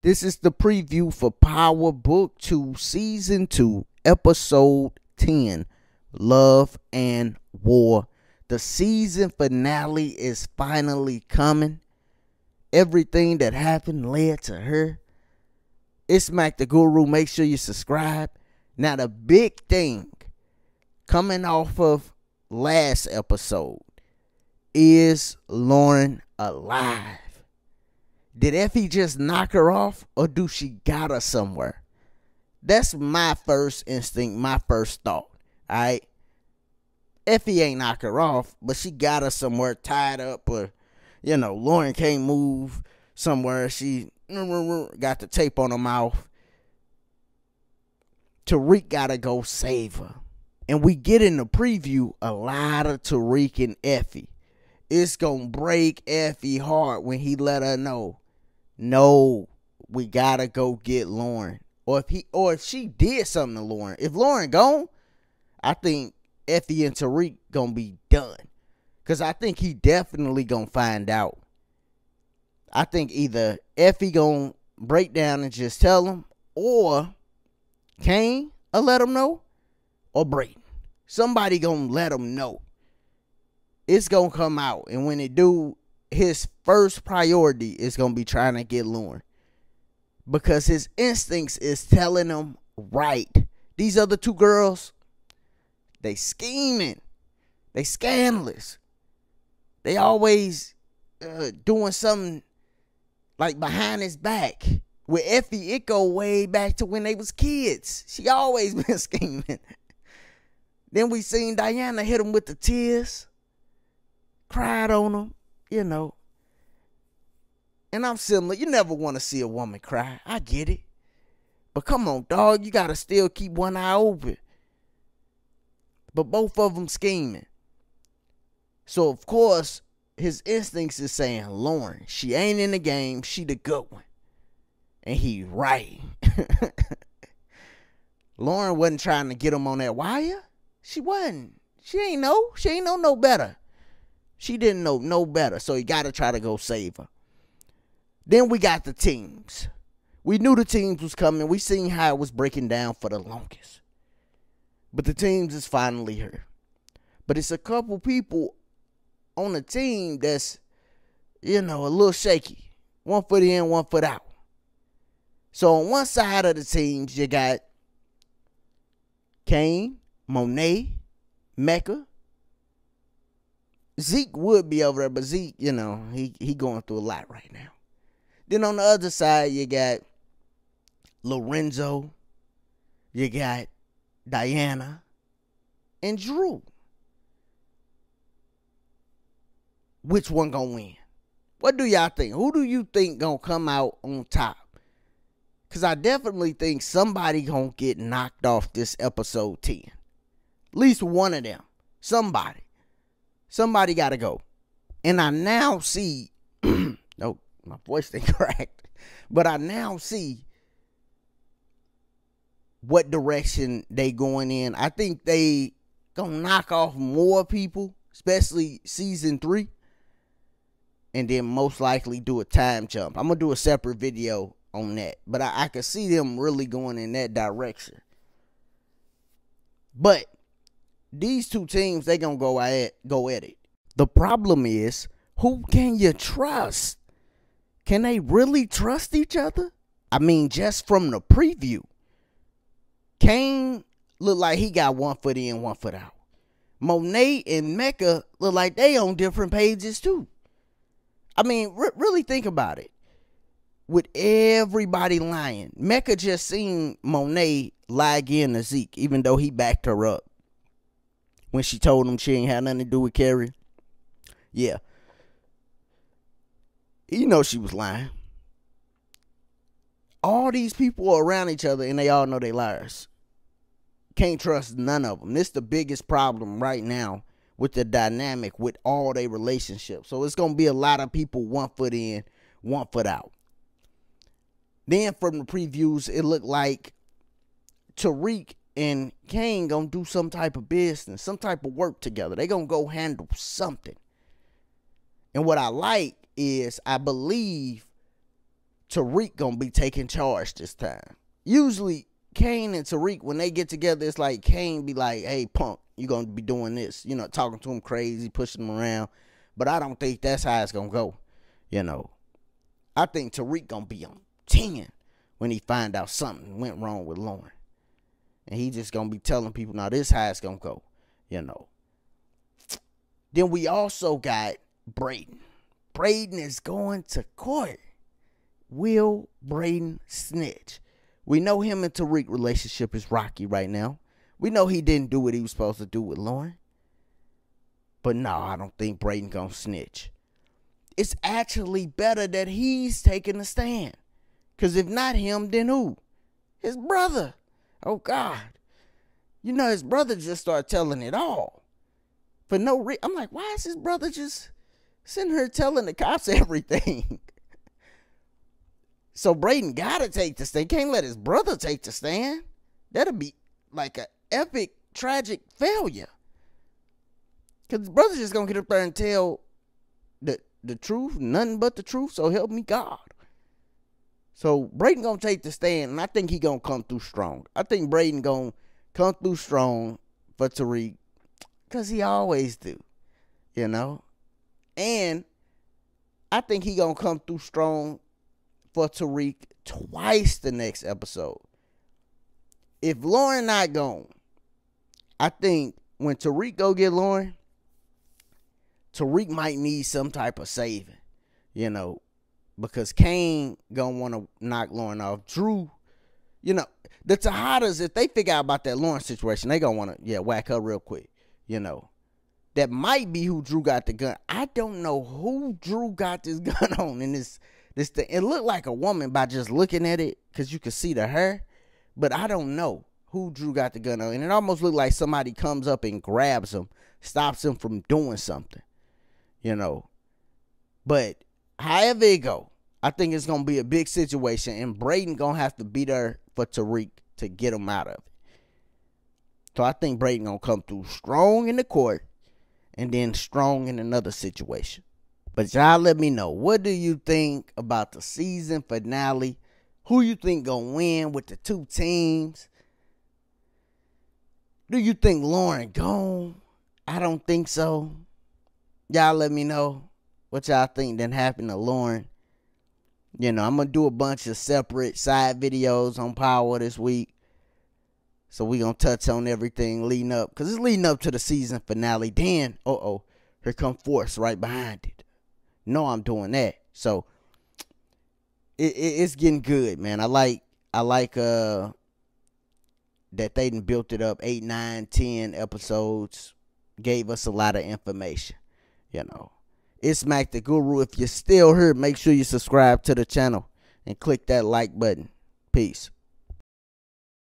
This is the preview for Power Book 2, Season 2, Episode 10 Love and War. The season finale is finally coming. Everything that happened led to her. It's Mac the Guru. Make sure you subscribe. Now, the big thing coming off of last episode is Lauren alive? Did Effie just knock her off or do she got her somewhere? That's my first instinct, my first thought. Alright. Effie ain't knock her off, but she got her somewhere tied up or you know, Lauren can't move somewhere. She got the tape on her mouth. Tariq gotta go save her. And we get in the preview a lot of Tariq and Effie. It's gonna break Effie heart when he let her know no, we gotta go get Lauren. Or if he or if she did something to Lauren. If Lauren gone, I think Effie and Tariq gonna be done. Cause I think he definitely gonna find out. I think either Effie gonna break down and just tell him, or Cane will let him know, or Brayden. Somebody gonna let him know. It's gonna come out, and when it do, his first priority is gonna be trying to get Lauren because his instincts is telling him right. These other two girls, they scheming, they scandalous, they always uh, doing something like behind his back. With Effie, it go way back to when they was kids. She always been scheming. then we seen Diana hit him with the tears, cried on him you know. And I'm similar. You never want to see a woman cry. I get it. But come on, dog. You got to still keep one eye open. But both of them scheming. So, of course, his instincts is saying, Lauren, she ain't in the game. She the good one. And he right. Lauren wasn't trying to get him on that wire. She wasn't. She ain't know. She ain't know no better. She didn't know no better, so he got to try to go save her. Then we got the teams. We knew the teams was coming. We seen how it was breaking down for the longest. But the teams is finally here. But it's a couple people on the team that's, you know, a little shaky. One foot in, one foot out. So on one side of the teams, you got Cane, Monet, Mecca, Zeke would be over there, but Zeke, you know, he he going through a lot right now. Then on the other side, you got Lorenzo, you got Diana, and Dru. Which one gonna win? What do y'all think? Who do you think gonna come out on top? Cause I definitely think somebody gonna get knocked off this episode 10. At least one of them. Somebody. Somebody got to go. And I now see, no, my voice ain't cracked, but I now see what direction they going in. I think they gonna knock off more people, especially season three, and then most likely do a time jump. I'm gonna do a separate video on that, but I, I could see them really going in that direction. But these two teams they gonna go at go at it. The problem is, who can you trust? Can they really trust each other? I mean, just from the preview, Cane looked like he got one foot in, one foot out. Monet and Mecca look like they on different pages too. I mean, really think about it. With everybody lying, Mecca just seen Monet lie again to Zeke, even though he backed her up when she told him she ain't had nothing to do with Carrie. Yeah. You know she was lying. All these people are around each other and they all know they liars. Can't trust none of them. This the biggest problem right now with the dynamic with all their relationships. So it's gonna be a lot of people one foot in, one foot out. Then from the previews, it looked like Tariq and Cane gonna do some type of business, some type of work together. They gonna go handle something. And what I like is I believe Tariq gonna be taking charge this time. Usually Cane and Tariq, when they get together, it's like Cane be like, hey punk, you gonna be doing this, you know, talking to him crazy, pushing him around. But I don't think that's how it's gonna go. You know. I think Tariq gonna be on 10 when he find out something went wrong with Lauren. And he just gonna be telling people, now this how it's gonna go, you know. Then we also got Brayden. Brayden is going to court. Will Brayden snitch? We know him and Tariq relationship is rocky right now. We know he didn't do what he was supposed to do with Lauren. But no, I don't think Brayden gonna snitch. It's actually better that he's taking a stand. Cause if not him, then who? His brother. Oh God. You know his brother just started telling it all. For no reason. I'm like, why is his brother just sitting here telling the cops everything? so Brayden gotta take the stand. Can't let his brother take the stand. That'll be like an epic, tragic failure. Cause his brother's just gonna get up there and tell the the truth, nothing but the truth. So help me God. So Brayden gonna take the stand, and I think he gonna come through strong. I think Brayden gonna come through strong for Tariq, cause he always do, you know. And I think he gonna come through strong for Tariq twice the next episode. If Lauren not gone, I think when Tariq go get Lauren, Tariq might need some type of saving, you know, because Cane gonna want to knock Lauren off. Dru, you know, the Tejadas, if they figure out about that Lauren situation, they gonna want to yeah whack her real quick, you know. That might be who Dru got the gun. I don't know who Dru got this gun on in this this thing. It looked like a woman by just looking at it, cause you could see the hair, but I don't know who Dru got the gun on, and it almost looked like somebody comes up and grabs him, stops him from doing something you know. But however it I think it's gonna be a big situation, and Brayden gonna have to be there for Tariq to get him out of it. So I think Brayden gonna come through strong in the court, and then strong in another situation. But y'all let me know what do you think about the season finale? Who you think gonna win with the two teams? Do you think Lauren gone? I don't think so y'all let me know what y'all think then happened to Lauren. You know, I'm gonna do a bunch of separate side videos on Power this week. So we gonna touch on everything leading up, cause it's leading up to the season finale. Then, uh oh, here come Force right behind it. No, I'm doing that. So it, it, it's getting good, man. I like I like uh that they done built it up eight, nine, ten episodes. Gave us a lot of information you know. It's Mac the Guru. If you're still here, make sure you subscribe to the channel and click that like button. Peace.